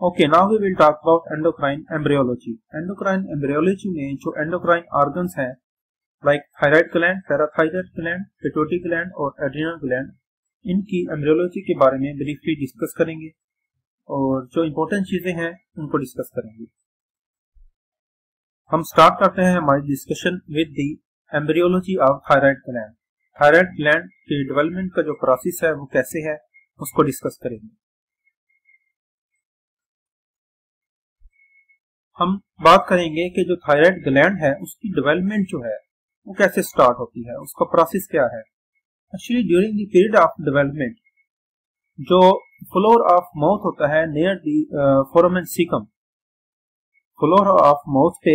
Okay, now we will talk about endocrine embryology. Endocrine embryology में जो endocrine organs हैं like thyroid gland, parathyroid gland, pituitary gland और adrenal gland इनकी embryology के बारे में ब्रीफली डिस्कस करेंगे और जो इम्पोर्टेंट चीज़ें हैं उनको डिस्कस करेंगे हम स्टार्ट करते हैं हमारी discussion with the embryology of thyroid gland thyroid gland के डेवलपमेंट का जो प्रोसेस है वो कैसे है उसको डिस्कस करेंगे हम बात करेंगे कि जो थायराइड ग्लैंड है, उसकी डेवलपमेंट जो है, वो कैसे स्टार्ट होती है, उसका प्रोसेस क्या है। Actually during the period of development जो फ्लोर ऑफ़ माउथ होता है near the foramen caecum floor of mouth पे,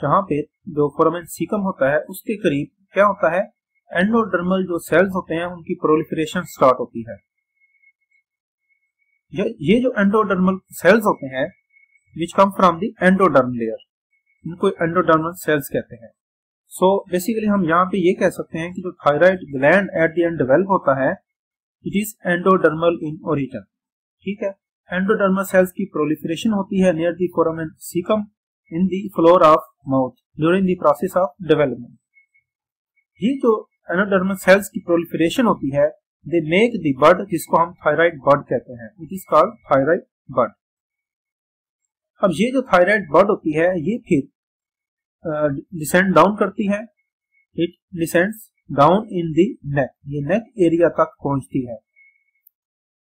जहाँ पे जो फोरमेन सीकम होता है, उसके करीब क्या होता है एंडोडर्मल जो सेल्स होते हैं, उनकी प्रोलिफरेशन स्टार्ट होती है। ये जो एंडोडर्मल सेल्स होते हैं which come from the endoderm layer इनको एंडोडर्मल सेल्स कहते हैं। सो so, बेसिकली हम यहाँ पे ये कह सकते हैं कि जो thyroid gland at the end develop होता है it is endodermal in origin ठीक है? एंडोडर्मल सेल्स की प्रोलिफरेशन होती है near the foramen caecum in the floor of mouth during the process of development ये जो एंडोडर्मल सेल्स की प्रोलिफरेशन होती है दे मेक द बड जिसको हम थायराइड बड कहते हैं। It is called thyroid bud अब ये जो थायराइड बर्ड होती है, ये फिर डिसेंड डाउन करती है। It descends down in the neck ये नेक एरिया तक पहुँचती है।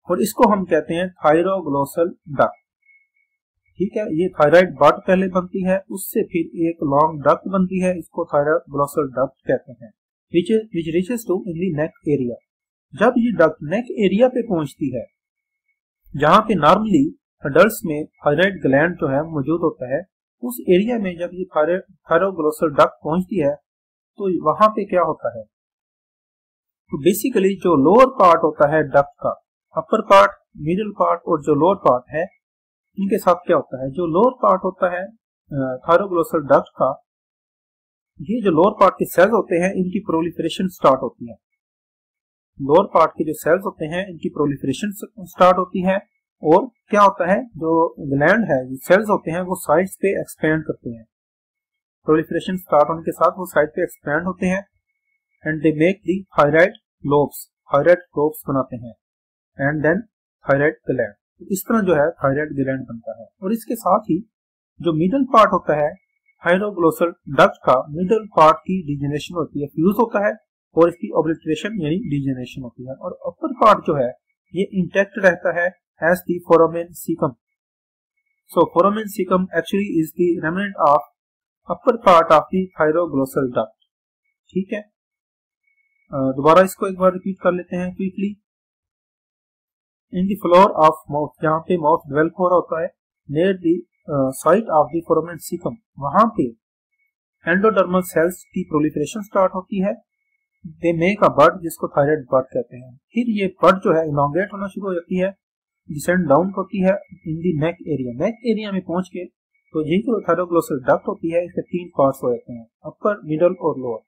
और इसको हम कहते हैं थायरोग्लोसल डक ठीक है? ये थायराइड बर्ड पहले बनती है, उससे फिर एक लॉन्ग डक बनती है, इसको थायरोग्लोसल डक कहते हैं। Which which reaches to in the neck area जब ये डक नेक एरिया पे पहुँचती है, जहाँ पे नॉर्मली अडल्ट में थायराइड ग्लैंड जो है, मौजूद होता है, उस एरिया में जब ये थायरोग्लोसल डक पहुँचती है तो वहाँ पे क्या होता है? तो बेसिकली जो लोअर पार्ट होता है डक का अपर पार्ट मिडिल पार्ट और जो लोअर पार्ट है, इनके साथ क्या होता है? जो लोअर पार्ट होता है थायरोग्लोसल डक का, ये जो लोअर पार्ट के सेल्स होते हैं, इनकी प्रोलिफरेशन स्टार्ट होती है। लोअर पार्ट के जो सेल्स होते हैं, इनकी प्रोलिफरेशन स्टार्ट होती है। और क्या होता है, जो ग्लैंड है, जो सेल्स होते हैं, वो साइड्स पे एक्सपेंड करते हैं। प्रोलिफरेशन स्टार्ट होने के साथ वो साइड पे एक्सपेंड होते हैं and they make the thyroid lobes thyroid lobes बनाते हैं एंड देन थायराइड ग्लैंड इस तरह जो है थायराइड ग्लैंड बनता है। और इसके साथ ही जो मिडल पार्ट होता है हाइड्रोग्लोसल डक्ट का मिडल पार्ट की डिजेनेशन होती है फ्यूज होता है और इसकी ऑब्लिट्रेशन यानी डिजेनेशन होती है। और अपर पार्ट जो है, ये इंटेक्ट रहता है as the foramen cecum. So, foramen cecum actually is the remnant of upper part of the thyroglossal duct. ठीक है? दोबारा इसको एक बार रिपीट कर लेते हैं quickly in the floor of mouth जहाँ पे माउथ डेवलप हो रहा होता है near the site of the foramen caecum वहाँ पे एंडोडर्मल सेल्स की प्रोलिफरेशन स्टार्ट होती है। दे मेक अ बर्ड जिसको थायराइड बर्ड कहते हैं। फिर ये बर्ड जो है इलांगेट होना शुरू हो जाती है। डिसेंड डाउन होती है इन the neck area neck area में पहुँच के तो यही जो डक्ट होती है, इसके तीन पार्ट्स हो जाते हैं। अपर मिडल और लोअर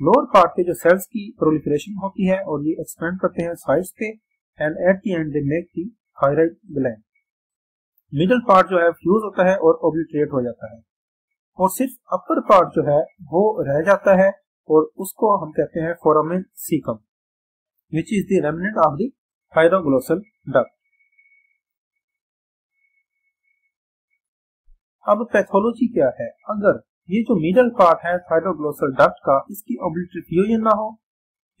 लोअर पार्ट पे जो सेल्स की प्रोलिफरेशन होती है और ये एक्सपेंड करते हैं साइड्स पे and at the end they make the thyroid gland middle part जो है फ्यूज होता है और ओब्लिट्रेट हो जाता है। और सिर्फ़ अपर पार्ट जो है, वो रह जाता है और उसको हम कहते हैं foramen caecum which is the remnant of the thyroglossal duct अब पैथोलॉजी क्या है? अगर ये जो मिडल पार्ट है थायरोग्लोसल डक्ट का, इसकी ऑब्लिट्रिफ्यूजन ना हो,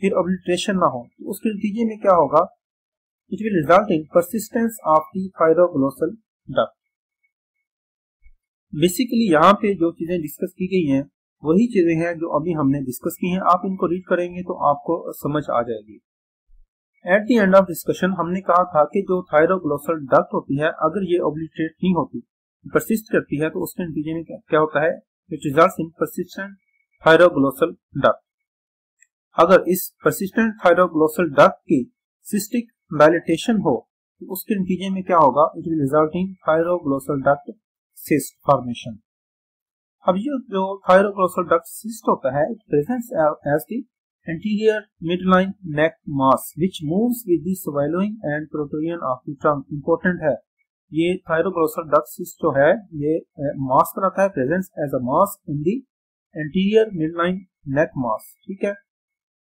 फिर ऑब्लिट्रेशन ना हो तो उसके नतीजे में क्या होगा? It will result in persistence of the thyroglossal duct basically यहाँ पे जो चीज़ें डिस्कस की गई हैं, वही चीज़ें हैं जो अभी हमने डिस्कस की हैं। आप इनको रीड करेंगे तो आपको समझ आ जाएगी। At the end of discussion हमने कहा था कि जो थायरोग्लोसल डक्ट होती है, अगर ये ऑब्लिट्रेट नहीं होती परसिस्ट करती है तो उसके नतीजे में क्या होता है? It result in persistent thyroglossal duct अगर इस परसिस्टेंट थायरोग्लोसल डक्ट की सिस्टिक डायलिटेशन हो तो उसके नतीजे में क्या होगा? It will result in thyroglossal duct cyst formation अब ये जो थायरोग्लोसल डक्ट सिस्ट होता है it presents as the anterior midline neck mass, which moves with the swallowing and protrusion of the trunk. Important है। ये थायरोग्लोसल डक्ट जो है, ये मास बनाता है presents as a mass in the anterior midline neck mass ठीक है?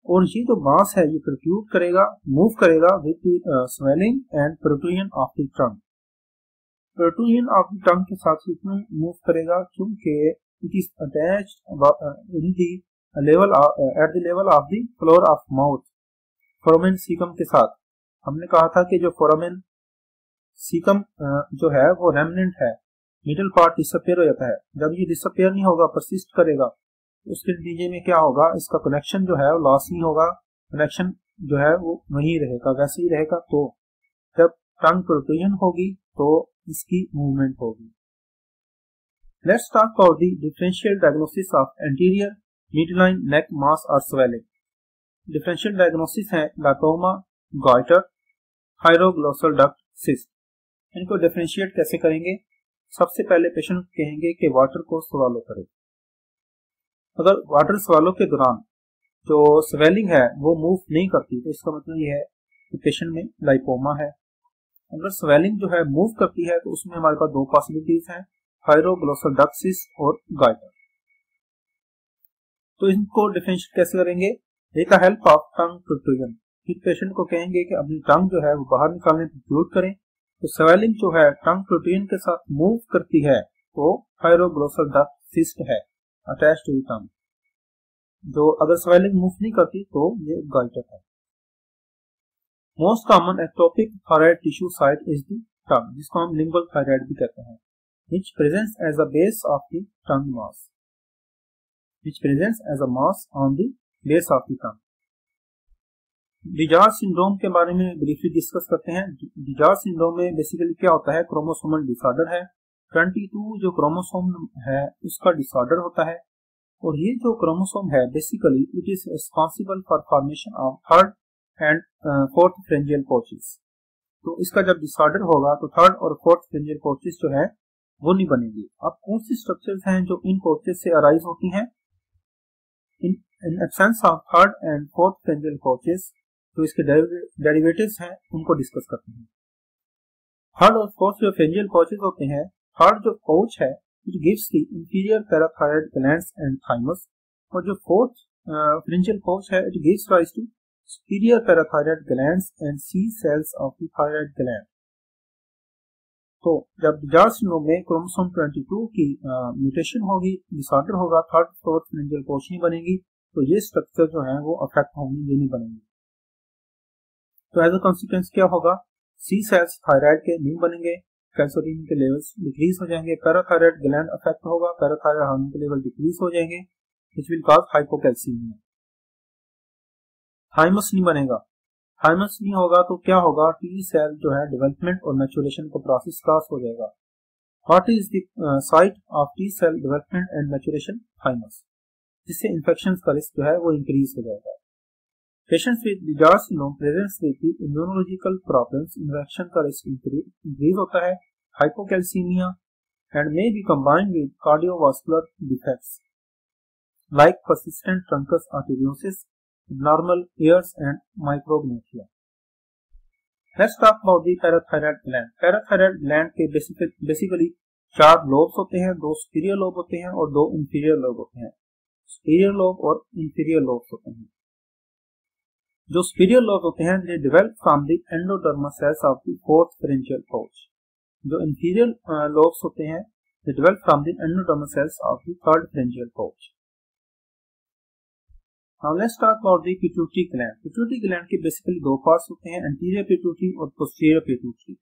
और ये जो मास है, ये प्रट्यूट करेगा मूव करेगा with swelling and protrusion of the tongue protrusion of the tongue के साथ ही मूव करेगा क्योंकि it is attach in the level at the level of the floor of mouth foramen caecum के साथ। हमने कहा था कि जो फोरोमेन सीकम जो है, वो रेमनेंट है। मिडिल पार्ट डिसअपियर हो जाता है। जब ये डिसअपियर नहीं होगा परसिस्ट करेगा, उसके नतीजे में क्या होगा? इसका कनेक्शन जो है, वो लॉस नहीं होगा। कनेक्शन जो है, वो वही रहेगा, वैसे ही रहेगा। तो जब टंग प्रोटेजन होगी तो इसकी मूवमेंट होगी। Let's talk about the differential diagnosis of anterior midline neck mass और स्वेलिंग डिफरेंशियल डायग्नोसिस है लाटोमा गॉइटर हाइरोग्लोसल डक्ट सिस्ट इनको डिफ्रेंशिएट कैसे करेंगे? सबसे पहले पेशेंट कहेंगे कि वाटर को स्वालो करें। अगर वाटर स्वालो के दौरान जो स्वेलिंग है, वो मूव नहीं करती तो इसका मतलब ये है कि पेशेंट में लाइपोमा है। अगर स्वेलिंग जो है मूव करती है तो उसमें हमारे पास दो पॉसिबिलिटीज हैं हाइरोग्लोसल डक्सिस और गाइटर तो इनको डिफ्रेंशिएट कैसे करेंगे? एक हेल्प ऑफ़ टंग प्रोट्रूजन फिर पेशेंट को कहेंगे कि अपनी टंग जो है, वो बाहर निकालने प्रोट्रूड करें। तो स्वेलिंग जो है, टंग प्रोटीन के साथ मूव करती है तो हाइरोग्लोसल डक्ट सिस्ट है अटैच टू टंग जो अगर स्वेलिंग मूव नहीं करती तो ये गाइटर है। Most common ectopic thyroid tissue site is the tongue जिसको हम लिंगुअल थायराइड भी कहते हैं, which presents as a base of the tongue mass, which presents as a mass on the base of the tongue. DiGeorge syndrome के बारे में briefly discuss करते हैं। डिजार सिंड्रोम में बेसिकली क्या होता है? क्रोमोसोमल डिसऑर्डर है। 22 जो क्रोमोसोम है, उसका डिसऑर्डर होता है। और ये जो क्रोमोसोम है basically it is responsible for formation of third and fourth pharyngeal pouches तो इसका जब डिसऑर्डर होगा तो थर्ड और फोर्थ फ्रेंजियल पोचेस जो है, वो नहीं बनेगी। अब कौन सी स्ट्रक्चर्स हैं जो इन पोचेस से अराइज होती हैं? In absence of third and fourth pharyngeal pouches जो इसके डेरिवेटिव हैं, उनको डिस्कस करते हैं। हर्ड और फोर्स जो फेजियल पॉचेज होते हैं। हर्ड जो कोच है it gives the inferior parathyroid gland and thymus और जो फोर्थ फ्रेंजियल कोच है it gives rise to superior parathyroid gland and C cells of thyroid gland तो जब नो में क्रोमोसोम 22 की म्यूटेशन होगी डिसऑर्डर होगा थर्ड फोर्थ फ्रेंजियल कोच नहीं बनेगी तो ये स्ट्रक्चर जो है, वो अफेक्ट होंगे, ये नहीं बनेंगे। तो एज अ कॉन्सिक्वेंस क्या होगा? सी सेल्स थायराइड के नहीं बनेंगे कैल्सोटिन के लेवल्स डिक्रीज हो जाएँगे पैराथायराइड ग्लैंड अफेक्ट होगा पैराथायराइड हार्मोन के लेवल डिक्रीज हो जाएँगे which will cause hypocalcaemia thymus नहीं बनेगा। थाइमस नहीं होगा तो क्या होगा? टी सेल जो है डेवलपमेंट और मैचुरेशन का प्रोसेस क्रॉस हो जाएगा। What is the site of T cell development and maturation thymus जिससे इंफेक्शन का रिस्क जो है वो इंक्रीज हो जाएगा। Patients with Dijar syndrome presents with the immunological problems, infection का risk increase होता है, hypocalcemia and may be combined with cardiovascular defects like persistent truncus arteriosus, abnormal ears and micrognosia. Let's talk about the parathyroid gland. Parathyroid gland के basically चार lobes होते हैं, दो superior lobe होते हैं और दो inferior lobe होते हैं. Superior lobe और inferior lobes होते हैं. जो स्पीरियर लोब होते हैं they develop from the endodermal cells of the fourth pharyngeal pouch जो इंफीरियर लोब्स होते हैं they develop from the endodermal cells of the third pharyngeal pouch now let's talk about the pituitary gland pituitary gland के basically दो parts होते हैं anterior pituitary और posterior pituitary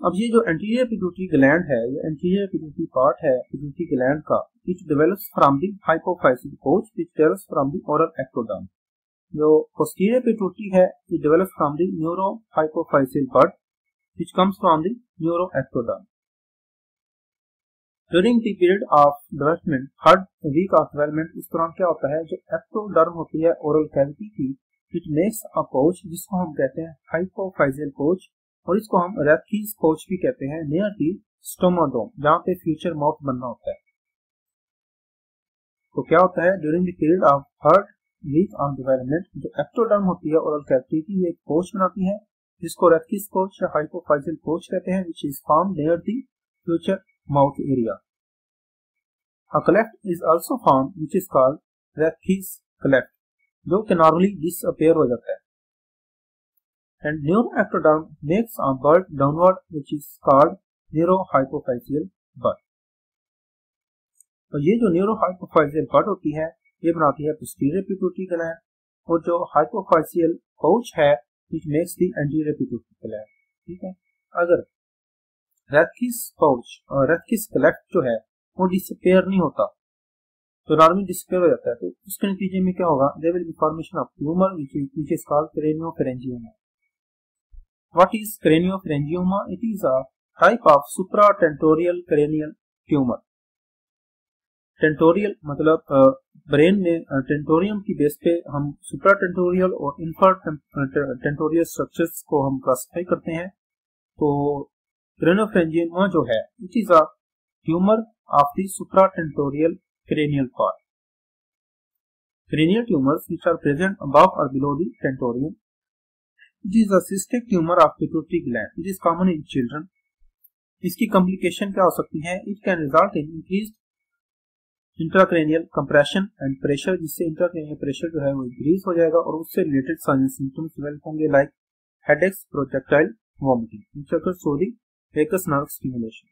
अब ये जो एंटीरियर पिट्यूटरी ग्लैंड है, ये एंटीरियर पिट्यूटरी पार्ट है पिट्यूटरी ग्लैंड का it develops from the hypophysis pouch which develops from the oral ectoderm जो पोस्टीरियर पिट्यूटरी है it develops from the neurohypophyseal part which comes from the neuroectoderm during the period of development third week of development उस दौरान क्या होता है? जो ectoderm होती है ओरल कैविटी की इट मेक्स अ पाउच जिसको हम कहते हैं हाइपोफाइसियल पाउच और इसको हम रेफीज पाउच भी कहते हैं नियर दी स्टोमाडोम जहाँ पे फ्यूचर माउथ बनना होता है। तो क्या होता है? During the period of third week on development जो एक्टोडर्म होती है ओरल कैविटी की एक बनाती है। जिसको रेथकिस पोच या हाइपोफाइजियल पोच कहते हैं which is form near the future mouth area A cleft is also formed which is called Rathke's cleft, जो कि नॉर्मली डिसअपेयर हो जाता है। And neuroectoderm makes a bud downward which is called neurohypophyseal bud तो ये जो न्यूरोहाइपोफाइजियल bird होती है ये बनाती है पोस्टीरियर पिट्यूटरी ग्लैंड और जो हाइपोफाइजियल पाउच है which makes the anterior pituitary gland, ठीक है? अगर रेथकिस पाउच और रेथकिस क्लेफ्ट जो है, वो डिसअपेयर नहीं होता तो नॉर्मली डिसअपेयर हो जाता है तो उसके नतीजे में क्या होगा? There will be formation of tumour which is called craniopharyngioma what is craniopharyngioma it is a type of supratentorial cranial tumour tentorial मतलब ब्रेन में टेंटोरियम की बेस पे हम सुपरा टेंटोरियल और इंफ्रा टेंटोरियल स्ट्रक्चर्स को हम क्लासिफाई करते हैं। तो ब्रेनोफ्रेंजियम जो है, it is a tumour of the supratentorial cranial part. Cranial tumours which are present above और below the tentorium it is a cystic tumour of pituitary gland it is common in children इसकी complication क्या हो सकती है? It can result in increase intracranial compression and pressure जिससे intracranial pressure जो है वो इंक्रीज हो जाएगा और उससे रिलेटेड साइन सिम्टम्स डेवलप होंगे like headaches projectile vomiting which occurs through nerve stimulation